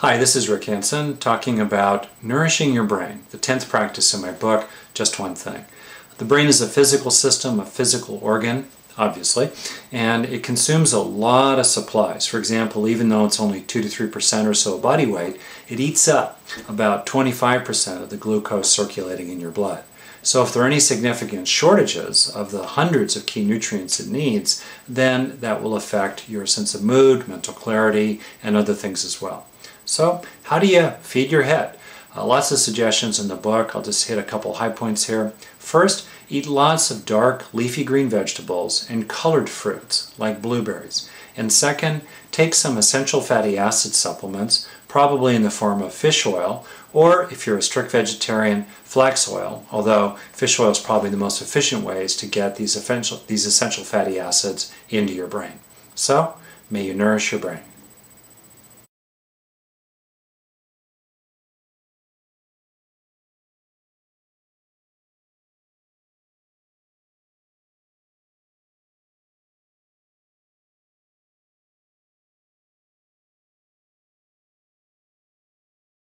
Hi, this is Rick Hanson talking about nourishing your brain, the 10th practice in my book, Just One Thing. The brain is a physical system, a physical organ, obviously, and it consumes a lot of supplies. For example, even though it's only 2 to 3% or so of body weight, it eats up about 25% of the glucose circulating in your blood. So if there are any significant shortages of the hundreds of key nutrients it needs, then that will affect your sense of mood, mental clarity, and other things as well. So how do you feed your head? Uh, lots of suggestions in the book. I'll just hit a couple high points here. First, eat lots of dark leafy green vegetables and colored fruits like blueberries. And second, take some essential fatty acid supplements, probably in the form of fish oil, or if you're a strict vegetarian, flax oil, although fish oil is probably the most efficient ways to get these essential, these essential fatty acids into your brain. So, may you nourish your brain.